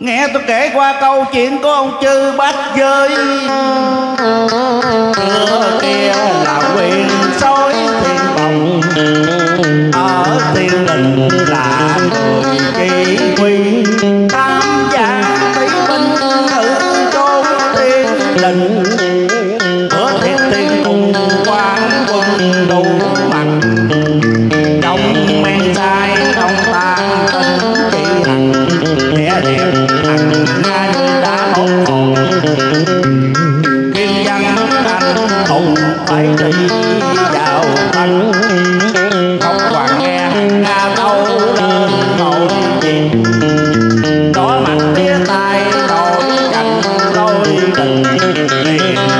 Nghe tôi kể qua câu chuyện của ông chư bác giới. Ờ, Xưa kia hồn Kiên văn anh hùng phải đi vào thân Không còn nghe nga đâu lên ngồi gì Đó mặt tía tay nổi cạnh lôi tình.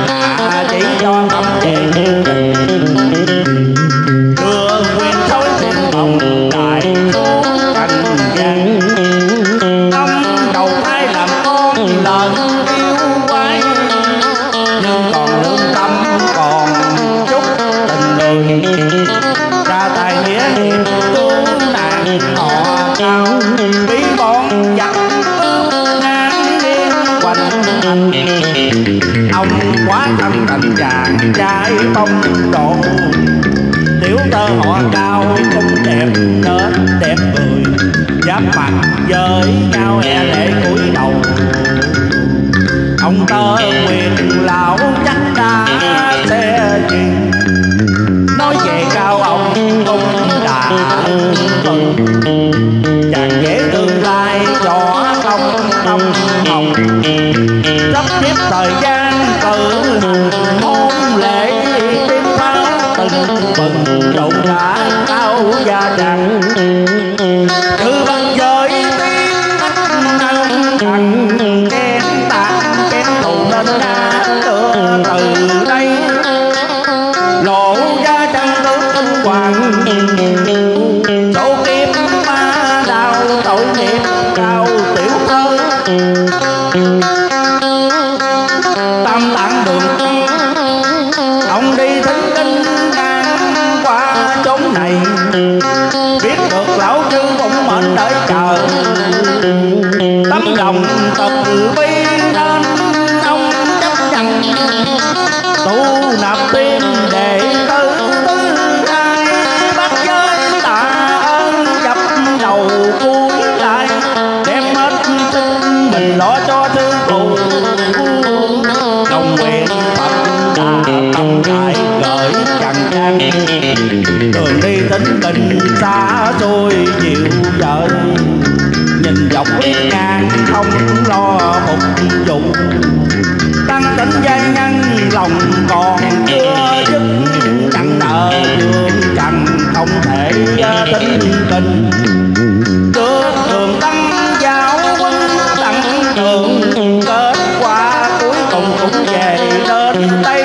Họ cao bọn giặc ngang quanh ông quá thân tình chàng trai phong độ. Tiểu tơ họ cao cũng đẹp nết đẹp người. Giáp mặt với nhau e lệ cúi đầu. Ông tơ quyền lão chắc đã sẽ chuyện sắp xếp thời gian từ hôn lễ tiếng pháo từng bừng rộn rã từ bi nên ông chấp nhận tu nạp tiên đệ tử, tư ai bắt giới tạ ơn, dập đầu cuối lại, đem hết sức mình lo cho thương phụ đồng nguyện phật đà tâm đại gửi chẳng trang đường đi tính tình xa xôi nhiều dọc ngang không lo phục vụ. Tăng tính gian nhân lòng còn chưa dứt. Chẳng nợ thương trần không thể tính tình. Cướp đường tăng giáo quân tặng thượng kết quả cuối cùng cũng về đến tây